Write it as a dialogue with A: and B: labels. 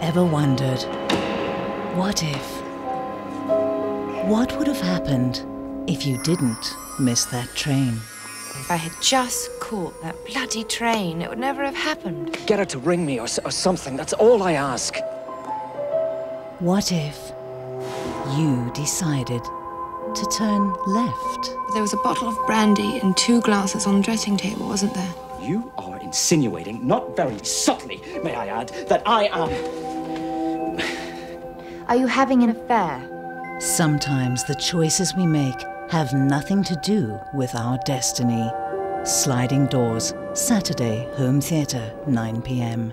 A: ever wondered, what if? What would have happened if you didn't miss that train?
B: If I had just caught that bloody train, it would never have happened.
C: Get her to ring me or, or something. That's all I ask.
A: What if you decided to turn left?
B: There was a bottle of brandy and two glasses on the dressing table, wasn't there?
C: You are insinuating, not very subtly, may I add, that I am.
B: Are you having an affair?
A: Sometimes the choices we make have nothing to do with our destiny. Sliding Doors, Saturday, Home Theatre, 9 pm.